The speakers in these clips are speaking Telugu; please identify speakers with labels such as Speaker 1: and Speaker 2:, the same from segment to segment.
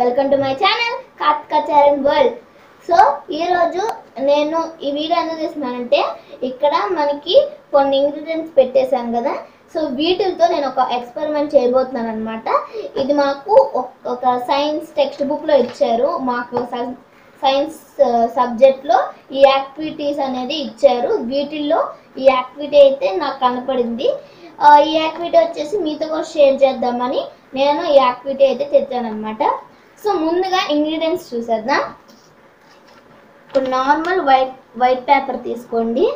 Speaker 1: Welcome to my channel Karthika Charan world. So ఈరోజు నేను ఈ వీడియో ఎందుకు చేస్తున్నానంటే ఇక్కడ మనకి కొన్ని ఇంగ్రీడియంట్స్ పెట్టేశాను కదా. సో వీటితో నేను ఒక ఎక్స్పెరిమెంట్ చేయబోతున్నాను అనమాట ఇది మాకు ఒక- ఒక సైన్స్ టెక్స్ట్ బుక్లో ఇచ్చారు. మాకు సైన్స్ సబ్జెక్ట్లో uh, ఈ యాక్టివిటీస్ అనేది ఇచ్చారు. వీటిల్లో ఈ యాక్టివిటీ అయితే నాకు కనపడింది. ఈ యాక్టివిటీ వచ్చేసి మీతో కూడా షేర్ చేద్దామని నేను ఈ యాక్టివిటీ అయితే తెచ్చాను అనమాట సో ముందుగా ఇంగ్రీడియంట్స్ చూసేద్దాం. ఇప్పుడు నార్మల్ వైట్ వైట్ పేపర్ తీసుకోండి.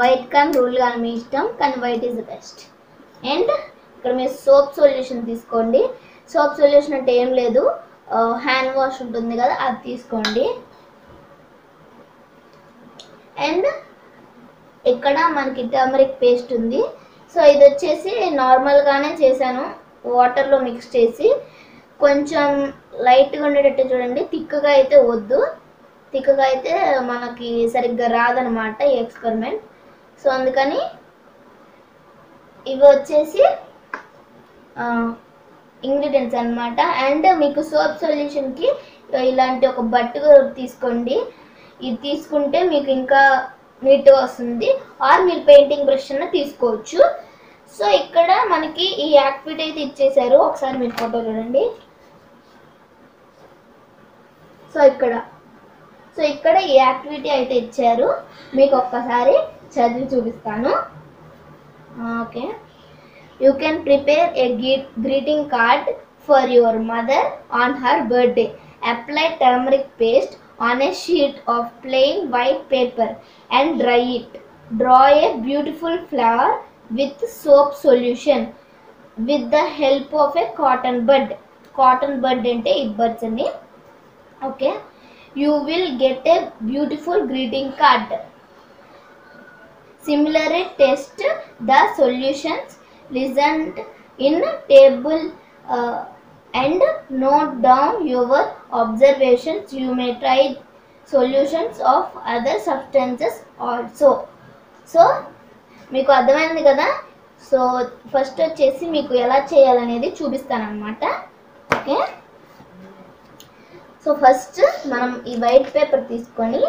Speaker 1: వైట్ కానీ రూల్ కానీ మీ ఇష్టం కానీ white is the best and ఇక్కడ మీరు సోప్ సొల్యూషన్ తీసుకోండి. సోప్ సొల్యూషన్ అంటే ఏం లేదు. హ్యాండ్ వాష్ ఉంటుంది కదా అది తీసుకోండి. అండ్ ఇక్కడ మనకి టర్మరిక్ పేస్ట్ ఉంది. సో ఇది వచ్చేసి నార్మల్గానే చేశాను. వాటర్లో మిక్స్ చేసి కొంచెం లైట్గా ఉండేటట్టు చూడండి. థిక్గా అయితే వద్దు. థిక్గా అయితే మనకి సరిగ్గా రాదనమాట ఈ ఎక్స్పెరిమెంట్. సో అందుకని ఇవి వచ్చేసి ఇంగ్రీడియంట్స్ అన్నమాట. అండ్ మీకు సోప్ సొల్యూషన్కి ఇలాంటి ఒక బట్టు తీసుకోండి. ఇది తీసుకుంటే మీకు ఇంకా నీట్గా వస్తుంది. ఆర్ మీరు పెయింటింగ్ బ్రష్ అన్న తీసుకోవచ్చు. సో ఇక్కడ మనకి ఈ యాక్టివిటీ అయితే ఇచ్చేసారు. ఒకసారి మీరు ఫోటో చూడండి. సో ఇక్కడ సో ఇక్కడ ఈ యాక్టివిటీ అయితే ఇచ్చారు. మీకు ఒక్కసారి చదివి చూపిస్తాను. Okay. You can prepare a greeting card for your mother on her birthday apply turmeric paste on a sheet of plain white paper and dry it draw a beautiful flower with soap solution with the help of a cotton bud cotton bud అంటే ఈ బర్డ్స్ అండి okay you will get a beautiful greeting card similarly test the solutions result in table and note down your observations you may try solutions of other substances also so మీకు అర్థమైంది కదా? సో ఫస్ట్ వచ్చేసి మీకు ఎలా చేయాలనేది చూపిస్తాను చూపిస్తానమాట ఓకే సో ఫస్ట్ మనం ఈ వైట్ పేపర్ తీసుకొని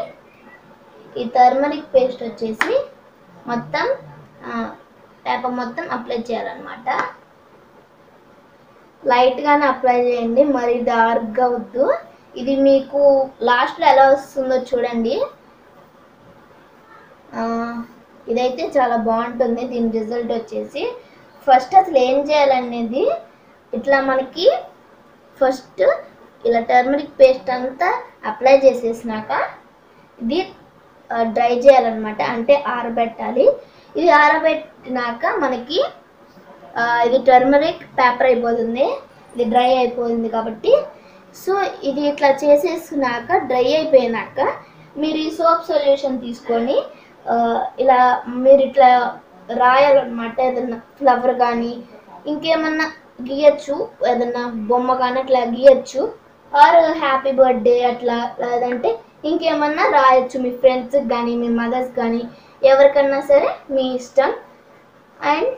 Speaker 1: ఈ టర్మరిక్ పేస్ట్ వచ్చేసి మొత్తం పేపర్ మొత్తం అప్లై చేయాలన్నమాట. లైట్గానే అప్లై చేయండి మరి డార్క్గా వద్దు. ఇది మీకు లాస్ట్లో ఎలా వస్తుందో చూడండి. ఇదైతే చాలా బాగుంటుంది దీని రిజల్ట్ వచ్చేసి. ఫస్ట్ అసలు ఏం చేయాలనేది ఇట్లా మనకి ఫస్ట్ ఇలా టర్మరిక్ పేస్ట్ అంతా అప్లై చేసేసినాక ఇది డ్రై చేయాలన్నమాట. అంటే ఆరబెట్టాలి. ఇది ఆరబెట్టినాక మనకి ఇది టర్మరిక్ పేపర్ అయిపోతుంది. ఇది డ్రై అయిపోయింది కాబట్టి. సో ఇది ఇట్లా చేసేసినాక డ్రై అయిపోయినాక మీరు ఈ సోప్ సొల్యూషన్ తీసుకొని ఇలా మీరు ఇట్లా రాయాలన్నమాట. ఏదన్నా ఫ్లవర్ కానీ ఇంకేమన్నా గీయచ్చు. ఏదన్నా బొమ్మ కానీ అట్లా గీయచ్చు. ఆర్ హ్యాపీ బర్త్డే అట్లా లేదంటే ఇంకేమన్నా రాయొచ్చు మీ ఫ్రెండ్స్కి కానీ మీ మదర్స్ కానీ ఎవరికన్నా సరే మీ ఇష్టం. అండ్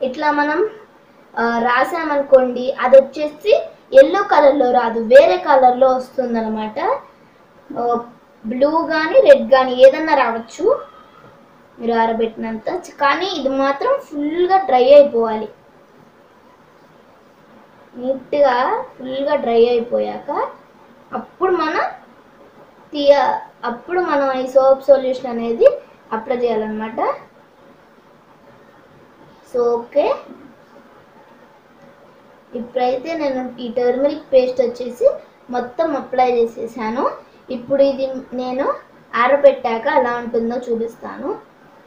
Speaker 1: ఇట్లా మనం రాసామనుకోండి అది వచ్చేసి ఎల్లో కలర్లో రాదు వేరే కలర్లో వస్తుందన్నమాట. బ్లూ కానీ రెడ్ కానీ ఏదన్నా రావచ్చు. మీరు ఆరబెట్టినంత కానీ ఇది మాత్రం ఫుల్గా డ్రై అయిపోవాలి. నీట్గా ఫుల్గా డ్రై అయిపోయాక అప్పుడు మనం తీయ అప్పుడు మనం ఈ సోప్ సొల్యూషన్ అనేది అప్లై చేయాలన్నమాట. So okay. ఇప్పుడైతే నేను ఈ టర్మరిక్ పేస్ట్ వచ్చేసి మొత్తం అప్లై చేసేసాను. ఇప్పుడు ఇది నేను ఆరబెట్టాక ఎలా ఉంటుందో చూపిస్తాను.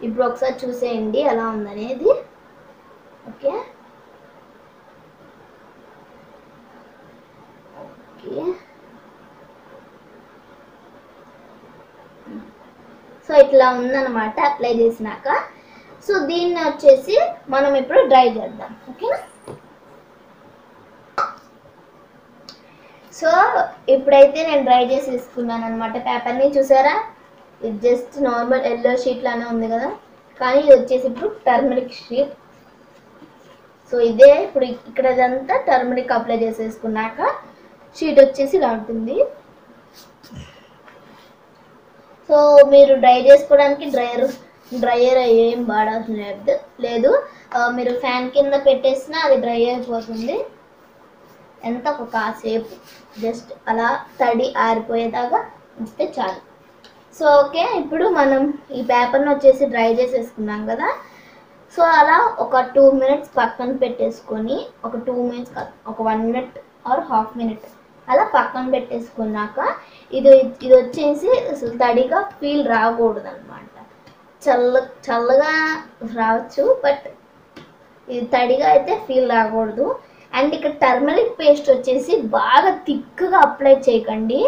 Speaker 1: ఇప్పుడు ఒకసారి చూసేయండి ఎలా ఉందనేది. ఓకే. ఓకే సో ఇట్లా ఉందన్నమాట అప్లై చేసినాక. సో దీన్ని వచ్చేసి మనం ఇప్పుడు డ్రై చేద్దాం ఓకేనా? సో ఇప్పుడైతే నేను డ్రై చేసి తీసుకున్నాను అనమాట పేపర్ని చూసారా? ఇది జస్ట్ నార్మల్ ఎల్లో షీట్ లానే ఉంది కదా. కానీ ఇది వచ్చేసి ఇప్పుడు టర్మరిక్ షీట్ సో ఇదే ఇప్పుడు ఇక్కడ ఇదంతా టర్మరిక్ అప్లై చేసేసుకున్నాక షీట్ వచ్చేసి ఇలా ఉంటుంది. సో మీరు డ్రై చేసుకోవడానికి డ్రైయర్ డ్రైయర్ ఏం వాడాల్సిన లేదు. మీరు ఫ్యాన్ కింద పెట్టేసినా అది డ్రై అయిపోతుంది. ఎంత ఒక కాసేపు జస్ట్ అలా తడి ఆరిపోయేదాకా ఉంచితే చాలు. సో ఓకే ఇప్పుడు మనం ఈ పేపర్ని వచ్చేసి డ్రై చేసేసుకున్నాం కదా. సో అలా ఒక టూ మినిట్స్ పక్కన పెట్టేసుకొని ఒక టూ మినిట్స్ ఒక one minute or half minute అలా పక్కన పెట్టేసుకున్నాక ఇది ఇది వచ్చేసి అసలు తడిగా ఫీల్ రాకూడదు అనమాట చల్ల చల్లగా రావచ్చు బట్ ఇది తడిగా అయితే ఫీల్ రాకూడదు. అండ్ ఇక్కడ టర్మరిక్ పేస్ట్ వచ్చేసి బాగా థిక్గా అప్లై చేయకండి.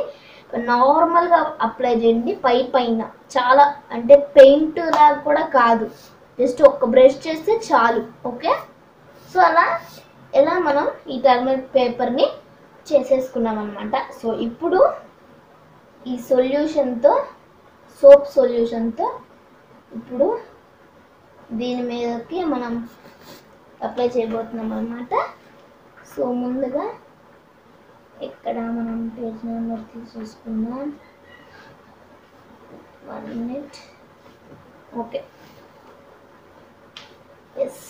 Speaker 1: నార్మల్గా అప్లై చేయండి పై పైన. చాలా అంటే పెయింట్ లాగా కూడా కాదు. జస్ట్ ఒక్క బ్రష్ చేస్తే చాలు. ఓకే సో అలా ఎలా మనం ఈ టర్మరిక్ పేపర్ని చేసేసుకున్నాం అనమాట సో ఇప్పుడు ఈ సొల్యూషన్తో సోప్ సొల్యూషన్తో ఇప్పుడు దీని మీదకి మనం అప్లై చేయబోతున్నాం అనమాట సో ముందుగా ఇక్కడ మనం పేజ్ నెంబర్ తీసేసుకుందాం. One minute okay yes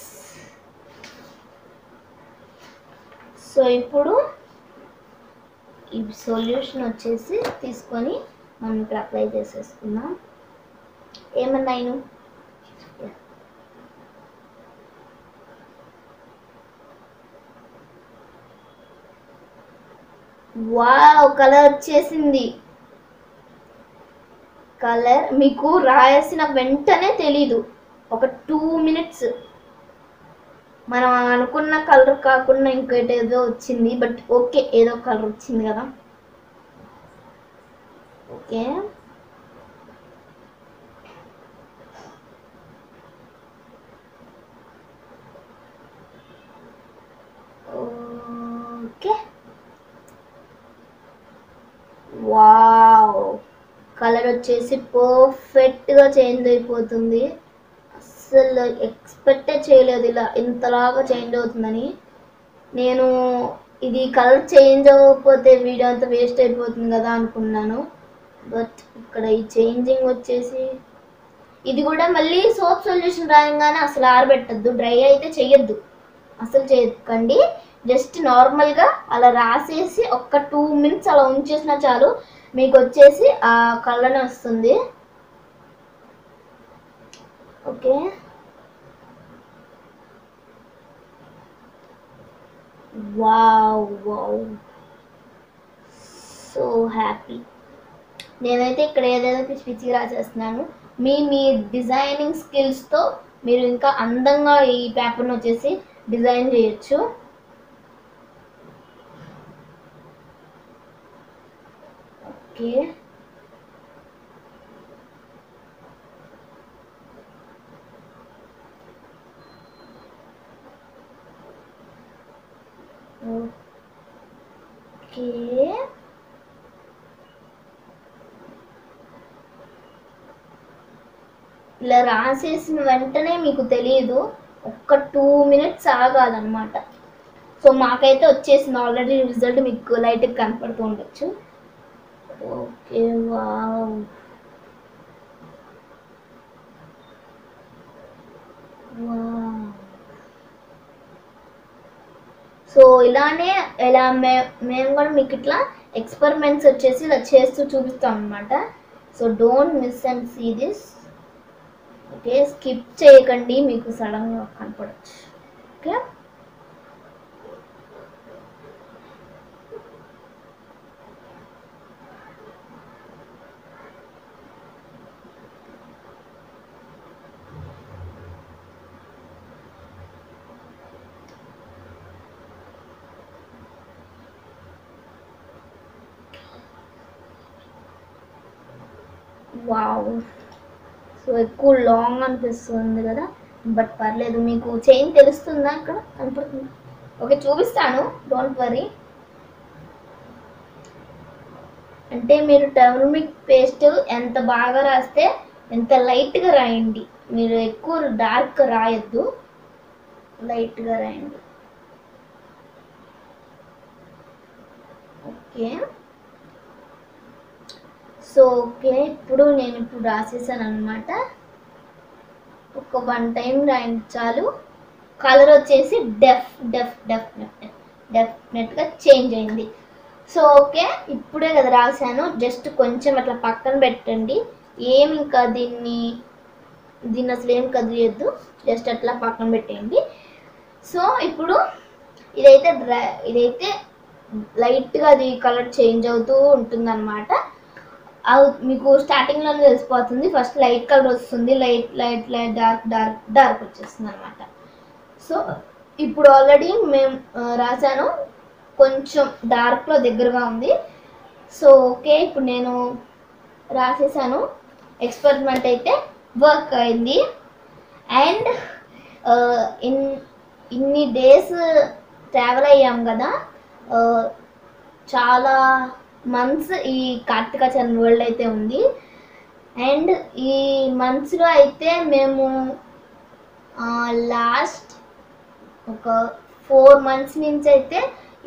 Speaker 1: so ఇప్పుడు ఈ సొల్యూషన్ వచ్చేసి తీసుకొని మనం ఇక్కడ అప్లై చేసేసుకుందాం. ఏమన్నా నేను వావ్ కలర్ వచ్చేసింది. కలర్ మీకు రాయాల్సిన వెంటనే తెలీదు. ఒక టూ మినిట్స్ మనం అనుకున్న కలర్ కాకుండా ఇంకోటి ఏదో వచ్చింది బట్ ఓకే ఏదో కలర్ వచ్చింది కదా. ఓకే. ఓకే. వావ్. కలర్ వచ్చేసి పర్ఫెక్ట్గా చేంజ్ అయిపోతుంది. అస్సలు ఎక్స్పెక్టే చేయలేదు ఇలా ఇంతలాగా చేంజ్ అవుతుందని. నేను ఇది కలర్ చేంజ్ అవ్వకపోతే వీడియో అంతా వేస్ట్ అయిపోతుంది కదా అనుకున్నాను. బట్ ఇక్కడ ఈ చేంజింగ్ వచ్చేసి ఇది కూడా మళ్ళీ సోప్ సొల్యూషన్ రాయంగానే అసలు ఆరబెట్టద్దు డ్రై అయితే చెయ్యొద్దు. అసలు చేయకండి. జస్ట్ నార్మల్గా అలా రాసేసి ఒక్క టూ మినిట్స్ అలా ఉంచేసినా చాలు మీకు వచ్చేసి ఆ కలర్ వస్తుంది okay wow wow so happy నేనైతే ఇక్కడ ఏదైనా పిచ్చి పిచ్చిగా రాసేస్తున్నాను మీ మీ డిజైనింగ్ స్కిల్స్తో మీరు ఇంకా అందంగా ఈ పేపర్ను వచ్చేసి డిజైన్ చేయొచ్చు. Okay okay. ఇలా రాసేసిన వెంటనే మీకు తెలియదు ఒక్క టూ మినిట్స్ ఆగాలన్నమాట. సో మాకైతే వచ్చేసింది ఆల్రెడీ రిజల్ట్ మీకు లైట్గా కనపడుతూ ఉండొచ్చు. Okay wow. వావ్. సో ఇలానే ఇలా మే మేము కూడా మీకు ఇట్లా ఎక్స్పెరిమెంట్స్ వచ్చేసి ఇలా చేస్తూ చూపిస్తాం అనమాట so don't miss and see this. Okay skip చేయకండి మీకు సడన్గా కనపడచ్చు. ఓకే? వావ్. సో ఎక్కువ లాంగ్ అనిపిస్తుంది కదా? బట్ పర్లేదు మీకు చైన్ తెలుస్తుందా ఇక్కడ? కనపడుతుంది? ఓకే చూపిస్తాను. డోంట్ వరీ అంటే మీరు టర్మరిక్ పేస్ట్ ఎంత బాగా రాస్తే ఎంత లైట్గా రాయండి. మీరు ఎక్కువ డార్క్ రాయొద్దు. లైట్గా రాయండి. Okay so okay. ఇప్పుడు నేను ఇప్పుడు రాసేసాను అనమాట ఒక వన్ టైం రాయండి చాలు. కలర్ వచ్చేసి డెఫ్ డెఫ్ డెఫినెట్ డెఫినెట్గా చేంజ్ అయింది. So okay. ఇప్పుడే కదా రాశాను. జస్ట్ కొంచెం అట్లా పక్కన పెట్టండి. ఏం ఇంకా దీన్ని దీన్ని అసలు ఏం కదిలేదు జస్ట్ అట్లా పక్కన పెట్టేయండి. సో ఇప్పుడు ఇదైతే డ్రై ఇదైతే లైట్గా అది కలర్ చేంజ్ అవుతూ ఉంటుందన్నమాట. మీకు స్టార్టింగ్లోనే తెలిసిపోతుంది. ఫస్ట్ లైట్ కలర్ వస్తుంది. Light light light dark dark dark వచ్చేస్తుంది అనమాట సో ఇప్పుడు ఆల్రెడీ మేము రాశాను. కొంచెం డార్క్లో దగ్గరగా ఉంది. సో ఓకే ఇప్పుడు నేను రాసేసాను. ఎక్స్పెరిమెంట్ అయితే వర్క్ అయింది. అండ్ ఇన్ ఇన్ని డేస్ ట్రావెల్ అయ్యాం కదా. చాలా మంత్స్ ఈ కార్తీక చరణ్ వరల్డ్ అయితే ఉంది. అండ్ ఈ మంత్స్లో అయితే మేము లాస్ట్ ఒక ఫోర్ మంత్స్ నుంచి అయితే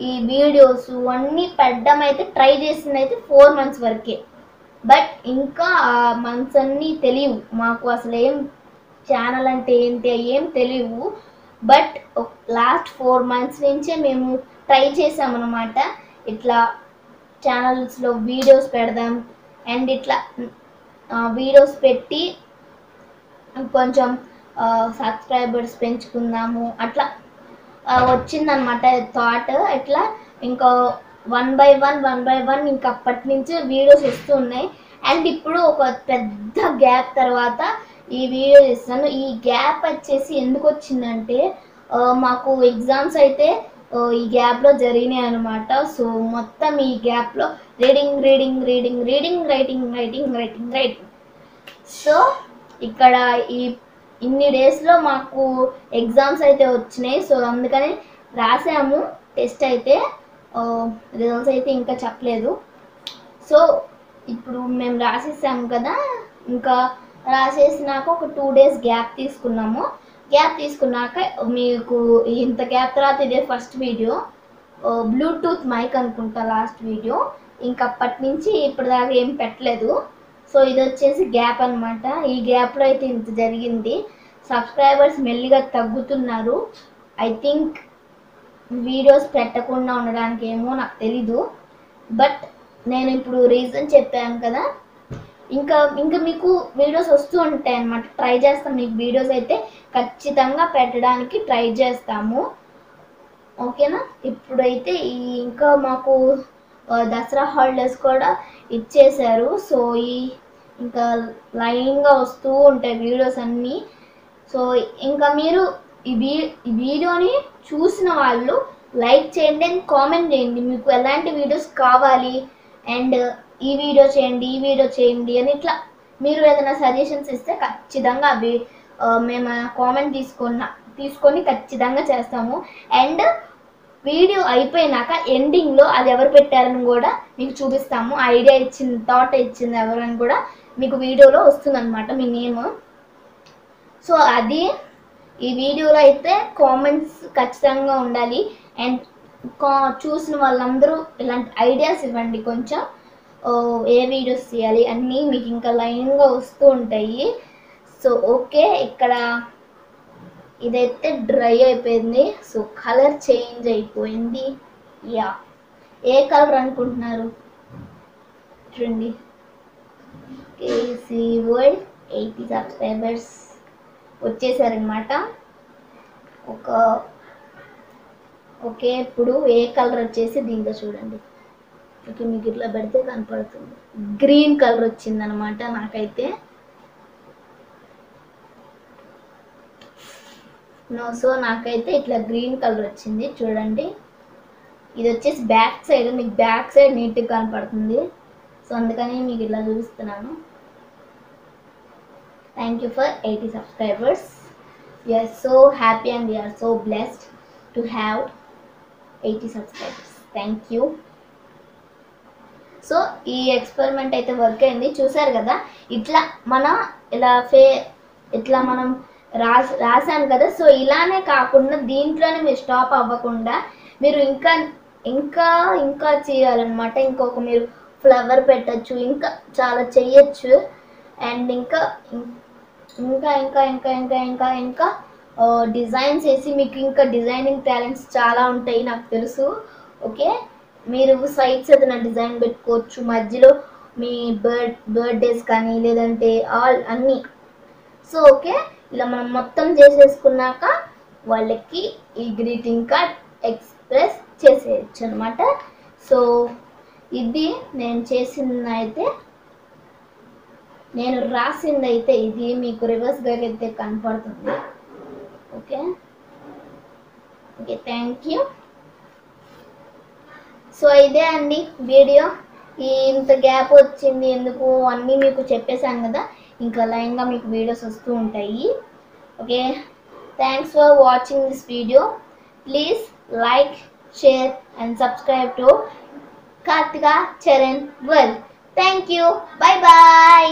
Speaker 1: ఈ వీడియోస్ అన్నీ పెట్టడం అయితే ట్రై చేసింది అయితే ఫోర్ మంత్స్ వరకే. బట్ ఇంకా ఆ మంత్స్ అన్నీ తెలియవు. మాకు అసలు ఏం ఛానల్ అంటే ఏంటి ఏం తెలియవు. బట్ లాస్ట్ ఫోర్ మంత్స్ నుంచే మేము ట్రై చేసామన్నమాట. ఇట్లా ఛానల్స్లో వీడియోస్ పెడదాం. అండ్ ఇట్లా వీడియోస్ పెట్టి కొంచెం సబ్స్క్రైబర్స్ పెంచుకుందాము. అట్లా వచ్చిందనమాట థాట్ ఇట్లా ఇంకా one by one one by one ఇంకా అప్పటి నుంచి వీడియోస్ వస్తూ ఉన్నాయి. అండ్ ఇప్పుడు ఒక పెద్ద గ్యాప్ తర్వాత ఈ వీడియో ఇస్తాను ఈ గ్యాప్ వచ్చేసి ఎందుకు వచ్చిందంటే మాకు ఎగ్జామ్స్ అయితే ఈ గ్యాప్లో జరిగినాయి అనమాట సో మొత్తం ఈ గ్యాప్లో reading reading reading reading writing writing writing writing so ఇక్కడ ఈ ఇన్ని డేస్లో మాకు ఎగ్జామ్స్ అయితే వచ్చినాయి. సో అందుకని రాసాము. టెస్ట్ అయితే రిజల్ట్స్ అయితే ఇంకా చెప్పలేదు. సో ఇప్పుడు మేము రాసేసాము కదా. ఇంకా రాసేసినాక ఒక టూ డేస్ గ్యాప్ తీసుకున్నాము. గ్యాప్ తీసుకున్నాక మీకు ఇంత గ్యాప్ తర్వాత ఇదే ఫస్ట్ వీడియో బ్లూటూత్ మైక్ అనుకుంటా లాస్ట్ వీడియో ఇంకప్పటి నుంచి ఇప్పటిదాకా ఏం పెట్టలేదు. సో ఇది వచ్చేసి గ్యాప్ అనమాట ఈ గ్యాప్లో అయితే ఇంత జరిగింది. సబ్స్క్రైబర్స్ మెల్లిగా తగ్గుతున్నారు. ఐ థింక్ వీడియోస్ పెట్టకుండా ఉండడానికి ఏమో నాకు తెలీదు. బట్ నేను ఇప్పుడు రీజన్ చెప్పాను కదా. ఇంకా ఇంకా మీకు వీడియోస్ వస్తూ ఉంటాయి అన్నమాట. ట్రై చేస్తాం. మీకు వీడియోస్ అయితే ఖచ్చితంగా పెట్టడానికి ట్రై చేస్తాము. ఓకేనా? ఇప్పుడైతే ఈ ఇంకా మాకు దసరా హాలిడేస్ కూడా ఇచ్చేశారు. సో ఈ ఇంకా లైన్గా వస్తూ ఉంటాయి వీడియోస్ అన్నీ. సో ఇంకా మీరు ఈ వీ ఈ వీడియోని చూసిన వాళ్ళు లైక్ చేయండి అండ్ కామెంట్ చేయండి. మీకు ఎలాంటి వీడియోస్ కావాలి? అండ్ ఈ వీడియో చేయండి ఈ వీడియో చేయండి అని ఇట్లా మీరు ఏదైనా సజెషన్స్ ఇస్తే ఖచ్చితంగా అవి మేము కామెంట్ తీసుకున్న తీసుకొని ఖచ్చితంగా చేస్తాము. అండ్ వీడియో అయిపోయినాక ఎండింగ్లో అది ఎవరు పెట్టారని కూడా మీకు చూపిస్తాము. ఐడియా ఇచ్చింది థాట్ ఇచ్చింది ఎవరని కూడా మీకు వీడియోలో వస్తుందన్నమాట మీ నేమ్ సో అది ఈ వీడియోలో అయితే కామెంట్స్ ఖచ్చితంగా ఉండాలి. అండ్ కా చూసిన వాళ్ళందరూ ఇలాంటి ఐడియాస్ ఇవ్వండి కొంచెం. ఏ వీడియోస్ చేయాలి అన్నీ మీకు ఇంకా లైన్గా వస్తూ ఉంటాయి. సో ఓకే ఇక్కడ ఇదైతే డ్రై అయిపోయింది. సో కలర్ చేంజ్ అయిపోయింది. యా. ఏ కలర్ అనుకుంటున్నారు? చూడండి. కేసీ వరల్డ్ ఎయిటీ సబ్స్క్రైబర్స్ వచ్చేసారనమాట ఒక ఓకే ఇప్పుడు ఏ కలర్ వచ్చేసి దీంతో చూడండి. ఇక మీకు ఇట్లా పెడితే కనపడుతుంది. గ్రీన్ కలర్ వచ్చిందనమాట నాకైతే. నో సో నాకైతే ఇట్లా గ్రీన్ కలర్ వచ్చింది. చూడండి. ఇది వచ్చేసి బ్యాక్ సైడ్ మీకు బ్యాక్ సైడ్ నీట్గా కనపడుతుంది. సో అందుకని మీకు ఇట్లా చూపిస్తున్నాను. Thank you for eighty subscribers we're so happy and we're so blessed to have eighty subscribers thank you so ఈ ఎక్స్పెరిమెంట్ అయితే వర్క్ అయింది. చూసారు కదా ఇట్లా మన ఇలా ఫే ఇట్లా మనం రాసి రాసాం కదా. సో ఇలానే కాకుండా దీంట్లోనే మీరు స్టాప్ అవ్వకుండా మీరు ఇంకా ఇంకా ఇంకా చేయాలన్నమాట. ఇంకొక మీరు ఫ్లవర్ పెట్టచ్చు ఇంకా చాలా చెయ్యొచ్చు అండ్ ఇంకా ఇంకా ఇంకా ఇంకా ఇంకా ఇంకా ఇంకా డిజైన్స్ వేసి మీకు ఇంకా డిజైనింగ్ టాలెంట్స్ చాలా ఉంటాయి నాకు తెలుసు. ఓకే మీరు సైడ్స్ ఏదైనా డిజైన్ పెట్టుకోవచ్చు. మధ్యలో మీ బర్త్ బర్త్డేస్ కానీ లేదంటే ఆల్ అన్నీ. సో ఓకే ఇలా మనం మొత్తం చేసేసుకున్నాక వాళ్ళకి ఈ గ్రీటింగ్ కార్డ్ ఎక్స్ప్రెస్ చేసేయచ్చు అనమాట సో ఇది నేను చేసిందైతే అయితే నేను రాసింది అయితే ఇది. మీకు రివర్స్గా అయితే కనపడుతుంది. Okay okay thank you so ఇదే అండి వీడియో. ఇంత గ్యాప్ వచ్చింది ఎందుకు అన్నీ మీకు చెప్పేశాను కదా. ఇంకా లైన్గా మీకు వీడియోస్ వస్తూ ఉంటాయి. Okay? Thanks for watching this video please like share and subscribe to Karthika Charan world thank you bye bye